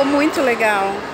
ficou muito legal.